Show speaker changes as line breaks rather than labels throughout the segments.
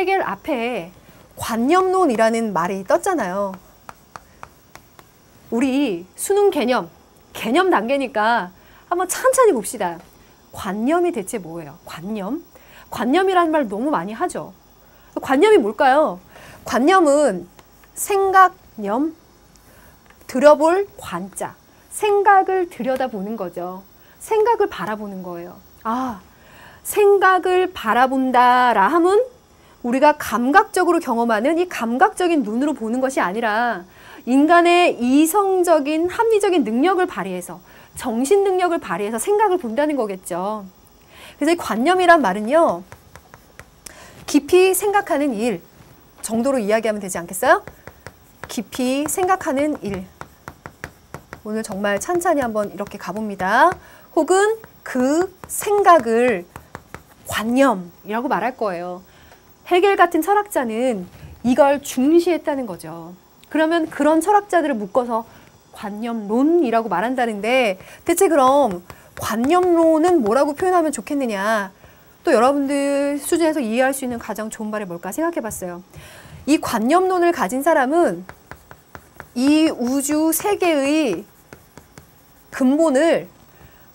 해겔 앞에 관념론이라는 말이 떴잖아요. 우리 수능 개념, 개념 단계니까 한번 천천히 봅시다. 관념이 대체 뭐예요? 관념? 관념이라는 말 너무 많이 하죠. 관념이 뭘까요? 관념은 생각념, 들여볼 관자, 생각을 들여다보는 거죠. 생각을 바라보는 거예요. 아, 생각을 바라본다라 함은 우리가 감각적으로 경험하는 이 감각적인 눈으로 보는 것이 아니라 인간의 이성적인 합리적인 능력을 발휘해서 정신 능력을 발휘해서 생각을 본다는 거겠죠. 그래서 이 관념이란 말은요. 깊이 생각하는 일 정도로 이야기하면 되지 않겠어요? 깊이 생각하는 일. 오늘 정말 찬찬히 한번 이렇게 가봅니다. 혹은 그 생각을 관념이라고 말할 거예요. 해겔 같은 철학자는 이걸 중시했다는 거죠. 그러면 그런 철학자들을 묶어서 관념론이라고 말한다는데 대체 그럼 관념론은 뭐라고 표현하면 좋겠느냐? 또 여러분들 수준에서 이해할 수 있는 가장 좋은 말이 뭘까 생각해 봤어요. 이 관념론을 가진 사람은 이 우주 세계의 근본을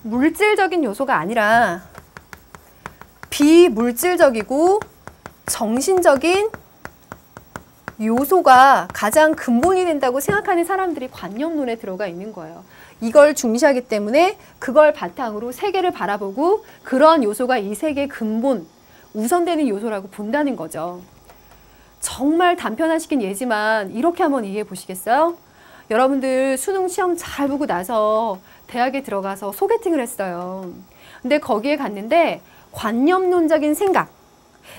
물질적인 요소가 아니라 비물질적이고 정신적인 요소가 가장 근본이 된다고 생각하는 사람들이 관념론에 들어가 있는 거예요. 이걸 중시하기 때문에 그걸 바탕으로 세계를 바라보고 그런 요소가 이 세계의 근본, 우선되는 요소라고 본다는 거죠. 정말 단편화시킨 예지만 이렇게 한번 이해해 보시겠어요? 여러분들 수능 시험 잘 보고 나서 대학에 들어가서 소개팅을 했어요. 근데 거기에 갔는데 관념론적인 생각,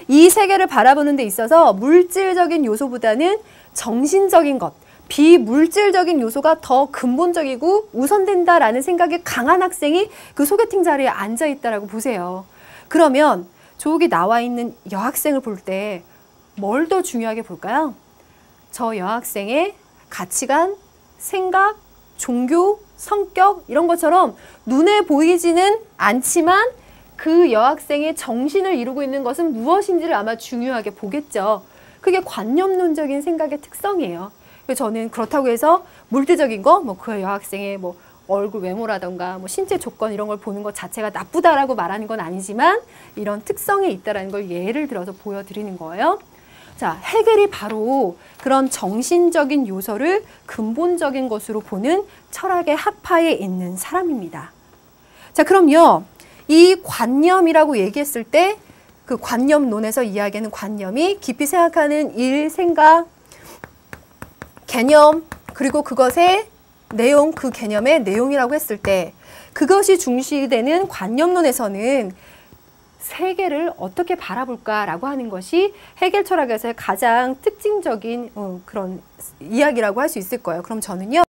이 세계를 바라보는 데 있어서 물질적인 요소보다는 정신적인 것, 비물질적인 요소가 더 근본적이고 우선된다라는 생각이 강한 학생이 그 소개팅 자리에 앉아 있다라고 보세요. 그러면 저기 나와 있는 여학생을 볼 때 뭘 더 중요하게 볼까요? 저 여학생의 가치관, 생각, 종교, 성격 이런 것처럼 눈에 보이지는 않지만 그 여학생의 정신을 이루고 있는 것은 무엇인지를 아마 중요하게 보겠죠. 그게 관념론적인 생각의 특성이에요. 그래서 저는 그렇다고 해서 물질적인 거, 뭐 그 여학생의 뭐 얼굴 외모라던가 뭐 신체 조건 이런 걸 보는 것 자체가 나쁘다라고 말하는 건 아니지만 이런 특성이 있다라는 걸 예를 들어서 보여드리는 거예요. 자, 해겔이 바로 그런 정신적인 요소를 근본적인 것으로 보는 철학의 합파에 있는 사람입니다. 자, 그럼요. 이 관념이라고 얘기했을 때 그 관념론에서 이야기하는 관념이 깊이 생각하는 일, 생각, 개념, 그리고 그것의 내용, 그 개념의 내용이라고 했을 때 그것이 중시되는 관념론에서는 세계를 어떻게 바라볼까라고 하는 것이 해결 철학에서의 가장 특징적인 어, 그런 이야기라고 할 수 있을 거예요. 그럼 저는요.